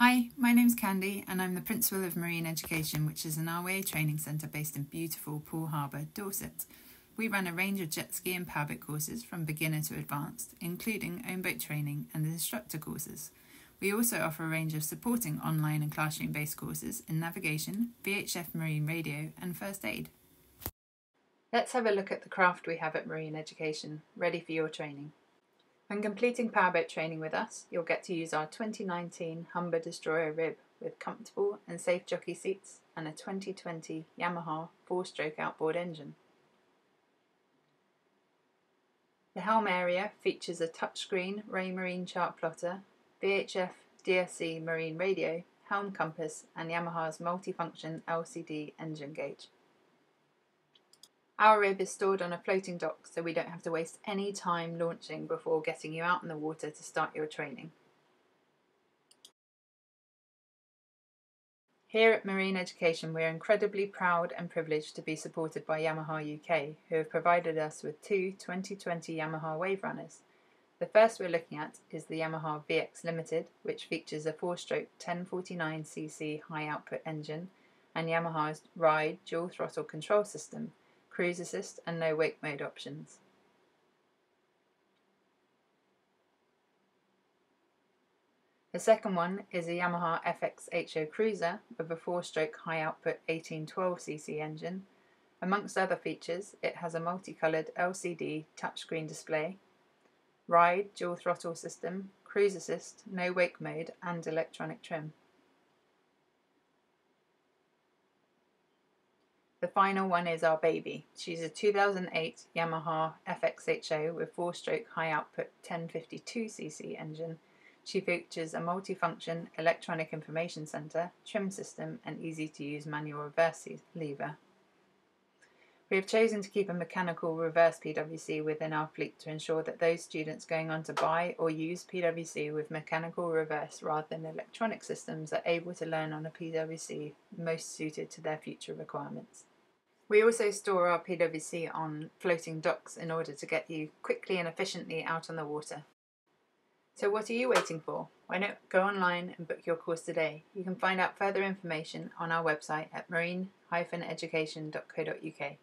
Hi, my name's Candy and I'm the Principal of Marine Education, which is an RYA training centre based in beautiful Poole Harbour, Dorset. We run a range of jet ski and powerboat courses from beginner to advanced, including own boat training and instructor courses. We also offer a range of supporting online and classroom based courses in navigation, VHF marine radio, and first aid. Let's have a look at the craft we have at Marine Education, ready for your training. When completing powerboat training with us, you'll get to use our 2019 Humber Destroyer rib with comfortable and safe jockey seats and a 2020 Yamaha four-stroke outboard engine. The helm area features a touchscreen Raymarine chart plotter, VHF DSC marine radio, helm compass and Yamaha's multifunction LCD engine gauge. Our rib is stored on a floating dock so we don't have to waste any time launching before getting you out in the water to start your training. Here at Marine Education we are incredibly proud and privileged to be supported by Yamaha UK who have provided us with two 2020 Yamaha Wave Runners. The first we're looking at is the Yamaha VX Limited which features a 4-stroke 1049cc high output engine and Yamaha's Ride dual throttle control system cruise assist and no wake mode options. The second one is a Yamaha FX HO Cruiser with a 4-stroke high output 1812cc engine. Amongst other features, it has a multicoloured LCD touchscreen display, ride dual throttle system, cruise assist, no wake mode and electronic trim. The final one is our baby. She's a 2008 Yamaha FXHO with 4-stroke high-output 1052cc engine. She features a multifunction electronic information center, trim system and easy-to-use manual reverse lever. We have chosen to keep a mechanical reverse PWC within our fleet to ensure that those students going on to buy or use PWC with mechanical reverse rather than electronic systems are able to learn on a PWC most suited to their future requirements. We also store our PWC on floating docks in order to get you quickly and efficiently out on the water. So what are you waiting for? Why not go online and book your course today? You can find out further information on our website at marine-education.co.uk.